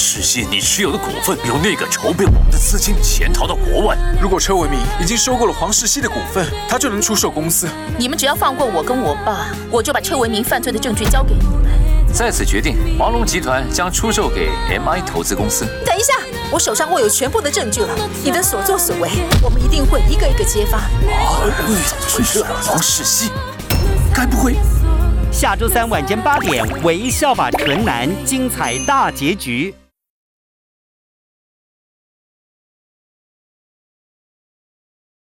世熙你持有的股份，由那个筹备我们的资金潜逃到国外。如果车文明已经收购了黄世熙的股份，他就能出售公司。你们只要放过我跟我爸，我就把车文明犯罪的证据交给你们。在此决定，黄龙集团将出售给 MI 投资公司。等一下，我手上握有全部的证据了，你的所作所为，我们一定会一个一个揭发。啊是黄世熙，该不会？下周三晚间八点，《微笑吧，纯男》精彩大结局。